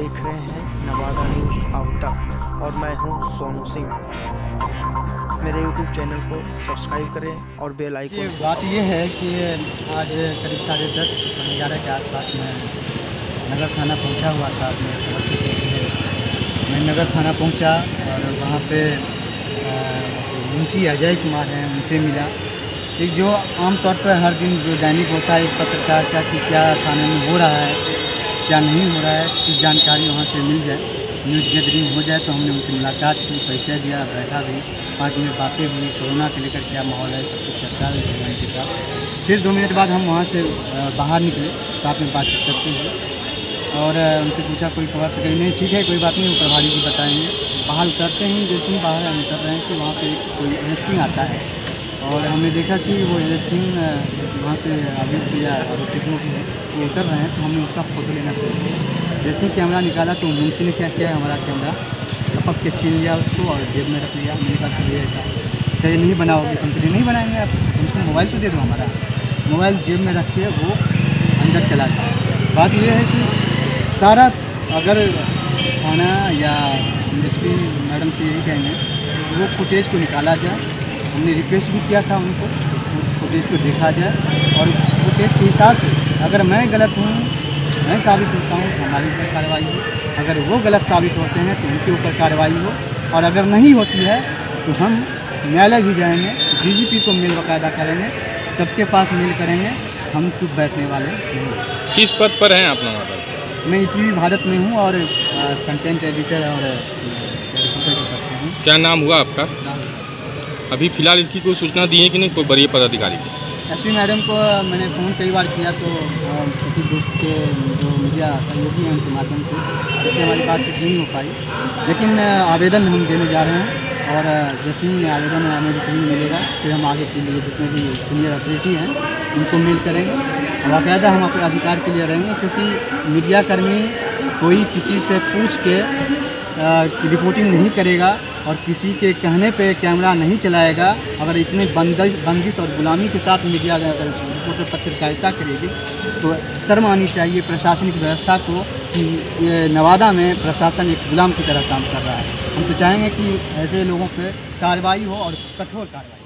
देख रहे हैं नवादा न्यूज़ अब तक और मैं हूँ सोनू सिंह। मेरे यूट्यूब चैनल को सब्सक्राइब करें और बेल आइकन बात यह है कि आज करीब साढ़े दस ग्यारह के आसपास में नगर थाना पहुँचा हुआ था अपने खबर के सिलसिले मैं। नगर थाना पहुँचा और वहाँ पे मुंशी अजय कुमार हैं उनसे मिला। एक जो आमतौर पर हर दिन जो दैनिक होता है पत्रकार का कि क्या थाने में हो रहा है क्या नहीं हो रहा है, कुछ जानकारी वहाँ से मिल जाए, न्यूज़ गैदरिंग हो जाए तो हमने उनसे मुलाकात की, परिचय दिया, बैठा भी पाँच मिनट बातें हुई, कोरोना के लेकर क्या माहौल है, सब कुछ चर्चा हुई उनके साथ। फिर दो मिनट बाद हम वहाँ से बाहर निकले, साथ में बातचीत करते हुए। और उनसे पूछा, कोई खबर तो कहीं, नहीं, ठीक है, कोई बात नहीं प्रभारी जी बताएँगे। बाहर उतरते हैं, जैसे ही बाहर हम उतर रहे हैं कि वहाँ पर कोई अरेस्टिंग आता है। और हमने देखा कि वो अरेस्टिंग वहाँ से आरोपी किया और है वो उतर रहे हैं तो हमने उसका फ़ोटो लेना शुरू किया। जैसे ही कैमरा निकाला तो मुंशी ने क्या किया हमारा कैमरा टपक के छीन लिया उसको और जेब में रख लिया। मैंने कहा कि ये ऐसा क्या नहीं बनाओगे कंपनी नहीं बनाएँगे आप, तुमको मोबाइल तो दे दो हमारा। मोबाइल जेब में रख के वो अंदर चला गया। बात यह है कि सारा अगर थाना या एस मैडम से यही कहेंगे, वो फुटेज को निकाला जाए हमने रिक्वेस्ट भी किया था उनको फुटेज को देखा जाए। और फुटेज के हिसाब से अगर मैं गलत हूँ मैं साबित होता हूँ तो हमारे ऊपर कार्रवाई हो। अगर वो गलत साबित होते हैं तो उनके ऊपर कार्रवाई हो। और अगर नहीं होती है तो हम न्यायालय भी जाएँगे डीजीपी को मेल बाकायदा करेंगे सबके पास मेल करेंगे हम चुप बैठने वाले नहीं हैं। किस पद पर हैं आप पर मैं टी भारत में हूँ और कंटेंट एडिटर और क्या नाम हुआ आपका? अभी फ़िलहाल इसकी कोई सूचना दी है कि नहीं, कोई बड़ी पदाधिकारी की? एस मैडम को मैंने फ़ोन कई बार किया तो किसी दोस्त के जो मीडिया सहयोगी हैं उनके माध्यम से, उससे हमारी बातचीत नहीं हो पाई। लेकिन आवेदन हम देने जा रहे हैं और जैसे ही आवेदन हमें रिसीविंग मिलेगा, फिर हम आगे के लिए जितने भी सीनियर अथॉरिटी हैं, उनको मेल करेंगे। बाकायदा हम अपने अधिकार के लिए रहेंगे, क्योंकि मीडिया कर्मी कोई किसी से पूछ के रिपोर्टिंग नहीं करेगा और किसी के कहने पे कैमरा नहीं चलाएगा, अगर इतने बंदिश बंदिश और गुलामी के साथ मीडिया अगर रिपोर्टर पत्रकारिता करेगी तो शर्म आनी चाहिए प्रशासनिक व्यवस्था को कि नवादा में प्रशासन एक गुलाम की तरह काम कर रहा है। हम तो चाहेंगे कि ऐसे लोगों पर कार्रवाई हो और कठोर कार्रवाई